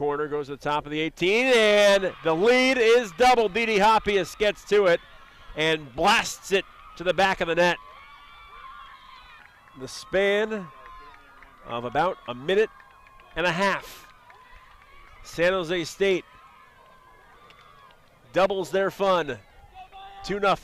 corner, goes to the top of the 18, and the lead is double. Didi Hoppius gets to it and blasts it to the back of the net. The span of about a minute and a half. San Jose State doubles their fun. 2 0.